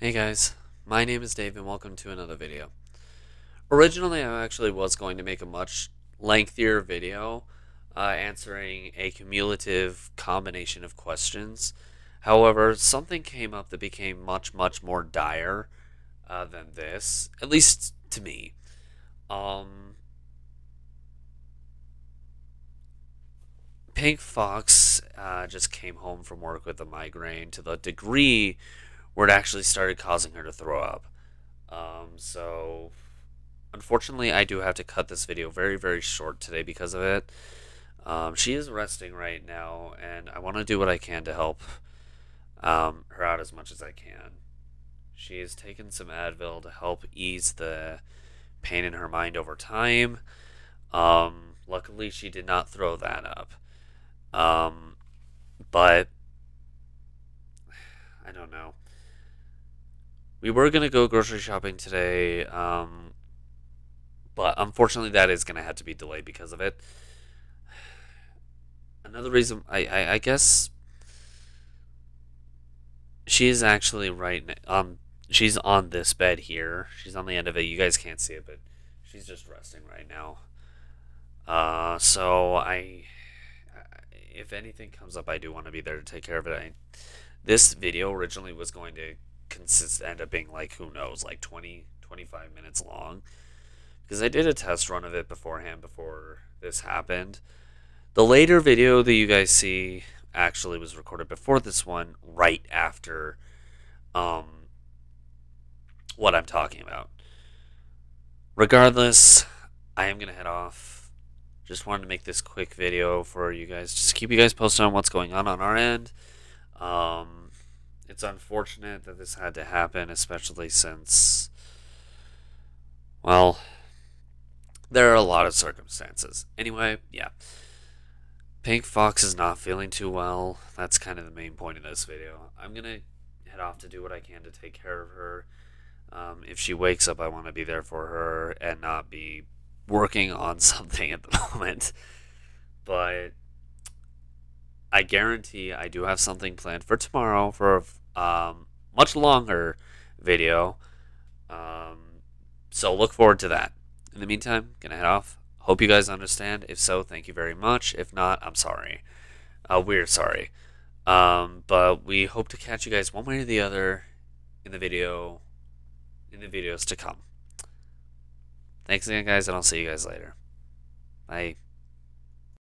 Hey guys, my name is Dave and welcome to another video. Originally I actually was going to make a much lengthier video uh, answering a cumulative combination of questions. However, something came up that became much, much more dire uh, than this, at least to me. Um, Pink Fox uh, just came home from work with a migraine to the degree where it actually started causing her to throw up. Um, so, unfortunately, I do have to cut this video very, very short today because of it. Um, she is resting right now, and I want to do what I can to help um, her out as much as I can. She has taken some Advil to help ease the pain in her mind over time. Um, luckily, she did not throw that up. Um, but we were gonna go grocery shopping today, um, but unfortunately that is gonna have to be delayed because of it. Another reason, I, I, I guess, she is actually right. Um, she's on this bed here. She's on the end of it. You guys can't see it, but she's just resting right now. Uh, so I, if anything comes up, I do want to be there to take care of it. I, this video originally was going to consist end up being like who knows like 20 25 minutes long because I did a test run of it beforehand before this happened. The later video that you guys see actually was recorded before this one right after um what I'm talking about. Regardless, I am going to head off. Just wanted to make this quick video for you guys. Just keep you guys posted on what's going on on our end. Um, it's unfortunate that this had to happen, especially since, well, there are a lot of circumstances. Anyway, yeah. Pink Fox is not feeling too well. That's kind of the main point of this video. I'm going to head off to do what I can to take care of her. Um, if she wakes up, I want to be there for her and not be working on something at the moment. But I guarantee I do have something planned for tomorrow for a um, much longer video. Um, so look forward to that. In the meantime, gonna head off. Hope you guys understand. If so, thank you very much. If not, I'm sorry. Uh, we're sorry. Um, but we hope to catch you guys one way or the other in the video, in the videos to come. Thanks again, guys, and I'll see you guys later. Bye.